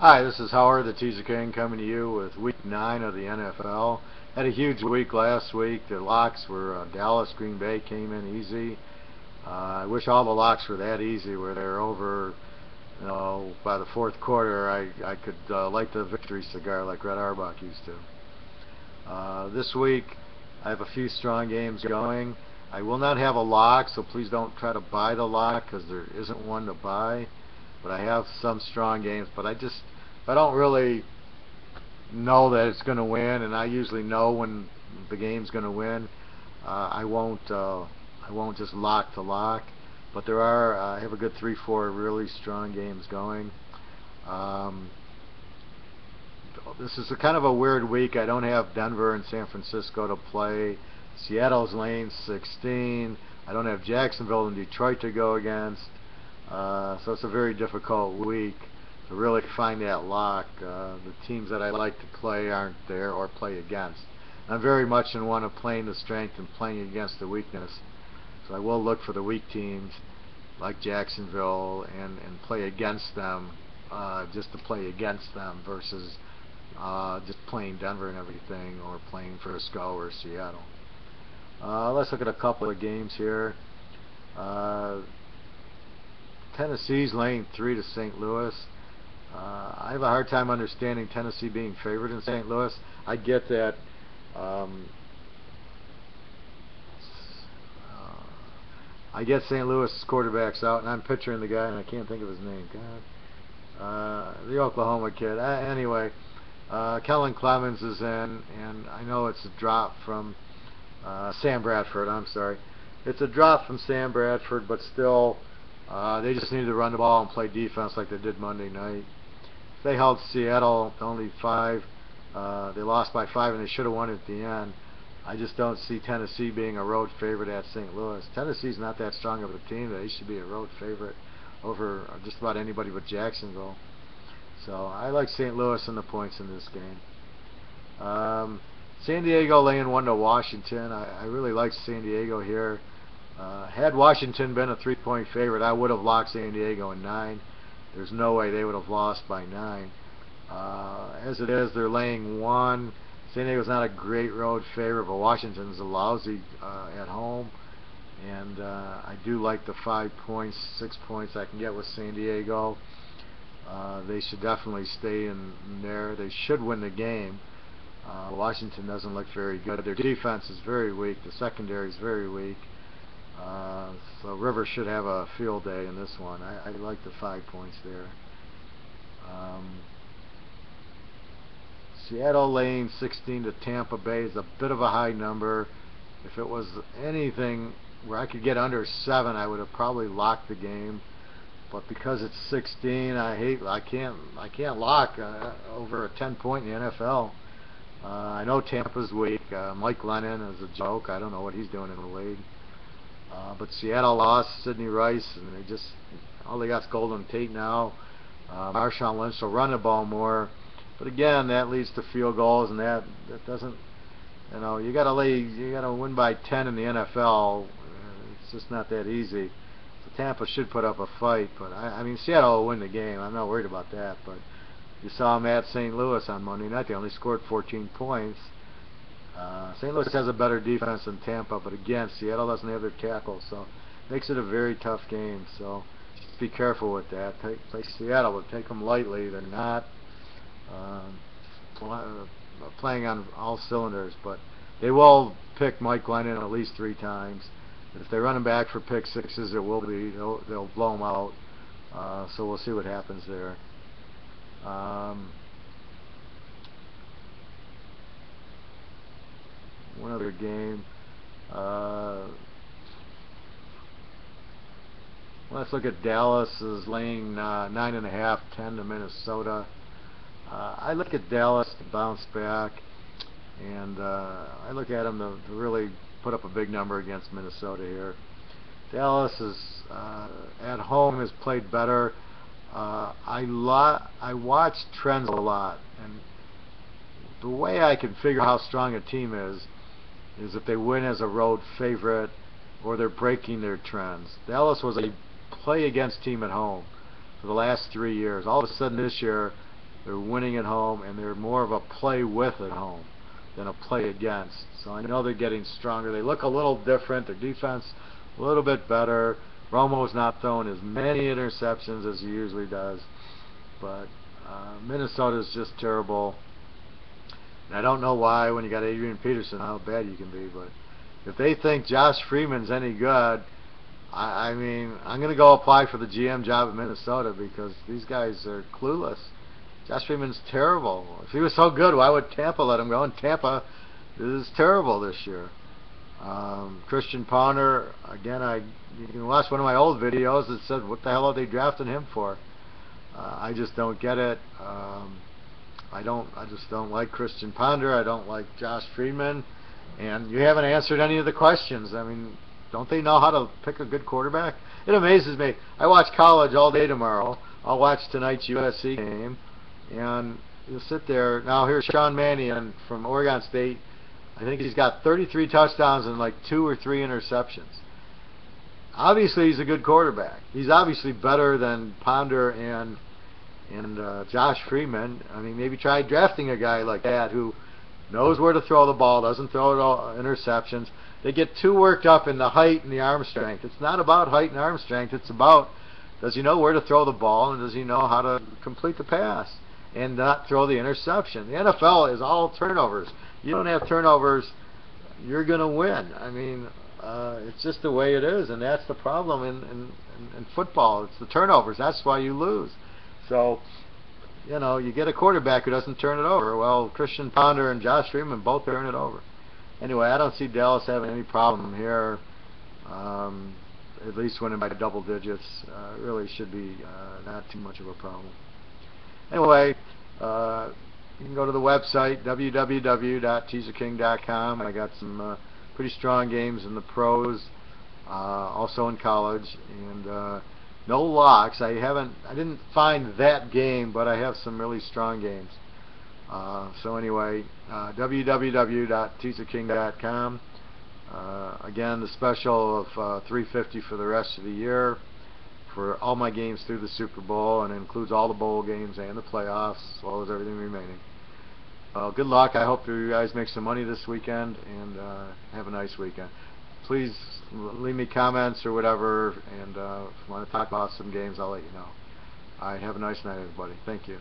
Hi, this is Howard, the Teaser King, coming to you with Week 9 of the NFL. Had a huge week last week. The locks were uh, Dallas, Green Bay came in easy. Uh, I wish all the locks were that easy, where they're over, you know, by the fourth quarter. I I could uh, light the victory cigar like Red Auerbach used to. Uh, this week, I have a few strong games going. I will not have a lock, so please don't try to buy the lock because there isn't one to buy but I have some strong games. But I just I don't really know that it's going to win, and I usually know when the game's going to win. Uh, I won't uh, I won't just lock to lock, but there are uh, I have a good three four really strong games going. Um, this is a kind of a weird week. I don't have Denver and San Francisco to play. Seattle's lane 16. I don't have Jacksonville and Detroit to go against. Uh, so it's a very difficult week to really find that lock. Uh, the teams that I like to play aren't there or play against. I'm very much in one of playing the strength and playing against the weakness. So I will look for the weak teams like Jacksonville and, and play against them uh, just to play against them versus uh, just playing Denver and everything or playing Frisco or Seattle. Uh, let's look at a couple of games here. Tennessee's laying three to St. Louis. Uh, I have a hard time understanding Tennessee being favored in St. Louis. I get that. Um, uh, I get St. Louis quarterbacks out, and I'm picturing the guy, and I can't think of his name. God, uh, the Oklahoma kid. Uh, anyway, uh, Kellen Clemens is in, and I know it's a drop from uh, Sam Bradford. I'm sorry, it's a drop from Sam Bradford, but still. Uh, they just needed to run the ball and play defense like they did Monday night. They held Seattle only five. Uh, they lost by five, and they should have won at the end. I just don't see Tennessee being a road favorite at St. Louis. Tennessee's not that strong of a team. They should be a road favorite over just about anybody but Jacksonville. So I like St. Louis and the points in this game. Um, San Diego laying one to Washington. I, I really like San Diego here. Uh, had Washington been a three-point favorite, I would have locked San Diego in nine. There's no way they would have lost by nine. Uh, as it is, they're laying one. San Diego's not a great road favorite, but Washington's a lousy uh, at home. And uh, I do like the five points, six points I can get with San Diego. Uh, they should definitely stay in there. They should win the game. Uh, Washington doesn't look very good. Their defense is very weak. The secondary is very weak. Uh, so Rivers should have a field day in this one. I, I like the five points there. Um, Seattle laying 16 to Tampa Bay is a bit of a high number. If it was anything where I could get under seven, I would have probably locked the game. But because it's 16, I hate. I can't. I can't lock uh, over a 10 point in the NFL. Uh, I know Tampa's weak. Uh, Mike Glennon is a joke. I don't know what he's doing in the league. Uh, but Seattle lost Sidney Rice, and they just all they got is Golden Tate now. Uh, Marshawn Lynch will run the ball more, but again, that leads to field goals, and that that doesn't. You know, you got to lay, you got to win by 10 in the NFL. It's just not that easy. So Tampa should put up a fight, but I, I mean Seattle will win the game. I'm not worried about that. But you saw them at St. Louis on Monday night. They only scored 14 points. Uh, St. Louis has a better defense than Tampa, but again, Seattle doesn't have their tackle, so makes it a very tough game. So be careful with that. Take, play Seattle, but take them lightly. They're not um, pl uh, playing on all cylinders, but they will pick Mike Glennon at least three times. If they run him back for pick sixes, it will be they'll, they'll blow him out. Uh, so we'll see what happens there. Um, one other game. Uh, let's look at Dallas is laying uh, nine and a half, ten to Minnesota. Uh, I look at Dallas to bounce back, and uh, I look at them to, to, really put up a big number against Minnesota here. Dallas is uh, at home has played better. Uh, I lot I watch trends a lot, and the way I can figure how strong a team is is if they win as a road favorite or they're breaking their trends. Dallas was a play against team at home for the last three years. All of a sudden this year, they're winning at home, and they're more of a play with at home than a play against. So I know they're getting stronger. They look a little different. Their defense a little bit better. Romo's not throwing as many interceptions as he usually does. But uh, Minnesota's just terrible. And I don't know why when you got Adrian Peterson how bad you can be, but if they think Josh Freeman's any good, I, I mean, I'm going to go apply for the GM job at Minnesota because these guys are clueless. Josh Freeman's terrible. If he was so good, why would Tampa let him go? And Tampa is terrible this year. Um, Christian Ponder, again, I you can watch one of my old videos that said, "What the hell are they drafting him for?" Uh, I just don't get it. Um, I don't. I just don't like Christian Ponder. I don't like Josh Freeman. And you haven't answered any of the questions. I mean, don't they know how to pick a good quarterback? It amazes me. I watch college all day tomorrow. I'll watch tonight's USC game, and you'll sit there. Now here's Sean Mannion from Oregon State. I think he's got 33 touchdowns and like two or three interceptions. Obviously, he's a good quarterback. He's obviously better than Ponder and and uh, Josh Freeman. I mean, maybe try drafting a guy like that who knows where to throw the ball, doesn't throw it all interceptions. They get too worked up in the height and the arm strength. It's not about height and arm strength. It's about does he know where to throw the ball and does he know how to complete the pass and not throw the interception. The NFL is all turnovers. You don't have turnovers, you're going to win. I mean, uh, it's just the way it is, and that's the problem in, in, in football. It's the turnovers. That's why you lose. So, you know, you get a quarterback who doesn't turn it over. Well, Christian Ponder and Josh Freeman both turn it over. Anyway, I don't see Dallas having any problem here. Um, at least winning by double digits uh, really should be uh, not too much of a problem. Anyway, uh, you can go to the website www.teaserking.com. I got some uh, pretty strong games in the pros, uh, also in college, and uh, no locks. I haven't, I didn't find that game, but I have some really strong games. Uh, so anyway, uh, www.teaserking.com. Uh, again, the special of uh, 350 for the rest of the year for all my games through the Super Bowl, and includes all the bowl games and the playoffs, as well as everything remaining. Uh, good luck. I hope you guys make some money this weekend, and uh, have a nice weekend. Please leave me comments or whatever, and uh, if you want to talk about some games, I'll let you know. All right, have a nice night, everybody. Thank you.